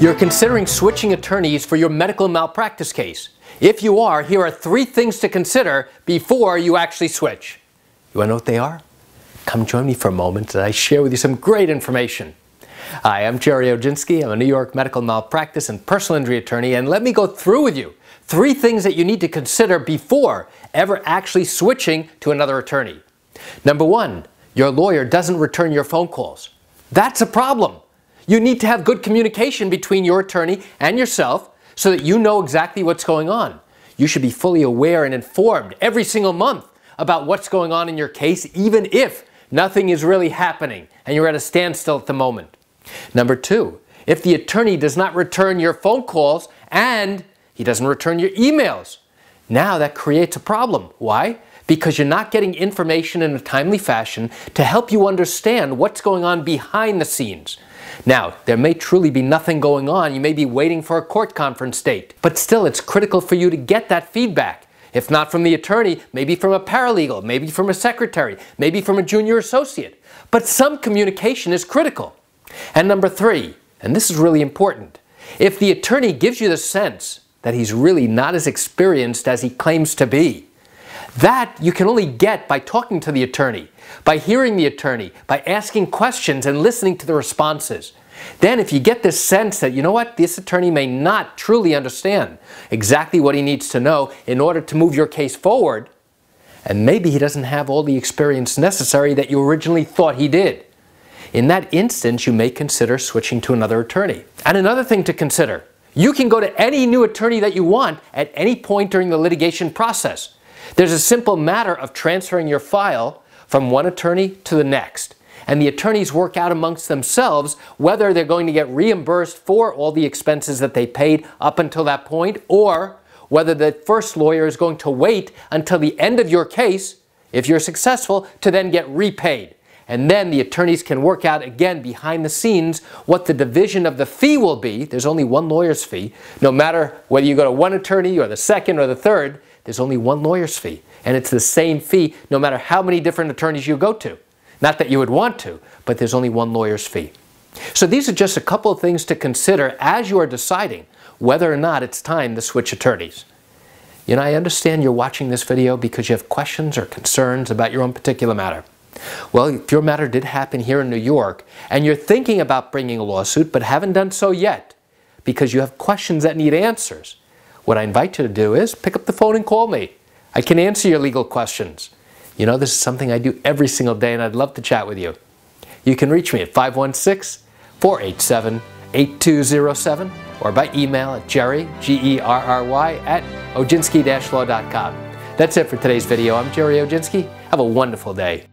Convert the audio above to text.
You're considering switching attorneys for your medical malpractice case. If you are, here are three things to consider before you actually switch. You want to know what they are? Come join me for a moment and I share with you some great information. Hi, I'm Gerry Oginski. I'm a New York medical malpractice and personal injury attorney, and let me go through with you three things that you need to consider before ever actually switching to another attorney. Number one, your lawyer doesn't return your phone calls. That's a problem. You need to have good communication between your attorney and yourself so that you know exactly what's going on. You should be fully aware and informed every single month about what's going on in your case, even if nothing is really happening and you're at a standstill at the moment. Number two, if the attorney does not return your phone calls and he doesn't return your emails, now that creates a problem. Why? Because you're not getting information in a timely fashion to help you understand what's going on behind the scenes. Now, there may truly be nothing going on. You may be waiting for a court conference date. But still, it's critical for you to get that feedback. If not from the attorney, maybe from a paralegal, maybe from a secretary, maybe from a junior associate. But some communication is critical. And number three, and this is really important, if the attorney gives you the sense that he's really not as experienced as he claims to be, that you can only get by talking to the attorney, by hearing the attorney, by asking questions and listening to the responses. Then if you get this sense that, you know what, this attorney may not truly understand exactly what he needs to know in order to move your case forward, and maybe he doesn't have all the experience necessary that you originally thought he did. In that instance, you may consider switching to another attorney. And another thing to consider, you can go to any new attorney that you want at any point during the litigation process. There's a simple matter of transferring your file from one attorney to the next. And the attorneys work out amongst themselves whether they're going to get reimbursed for all the expenses that they paid up until that point or whether the first lawyer is going to wait until the end of your case, if you're successful, to then get repaid. And then the attorneys can work out again behind the scenes what the division of the fee will be. There's only one lawyer's fee. No matter whether you go to one attorney or the second or the third, there's only one lawyer's fee. And it's the same fee no matter how many different attorneys you go to. Not that you would want to, but there's only one lawyer's fee. So these are just a couple of things to consider as you are deciding whether or not it's time to switch attorneys. You know, I understand you're watching this video because you have questions or concerns about your own particular matter. Well, if your matter did happen here in New York and you're thinking about bringing a lawsuit but haven't done so yet because you have questions that need answers, what I invite you to do is pick up the phone and call me. I can answer your legal questions. You know, this is something I do every single day and I'd love to chat with you. You can reach me at 516 487 8207 or by email at gerry, G-E-R-R-Y, at oginski-law.com. That's it for today's video. I'm Gerry Oginski. Have a wonderful day.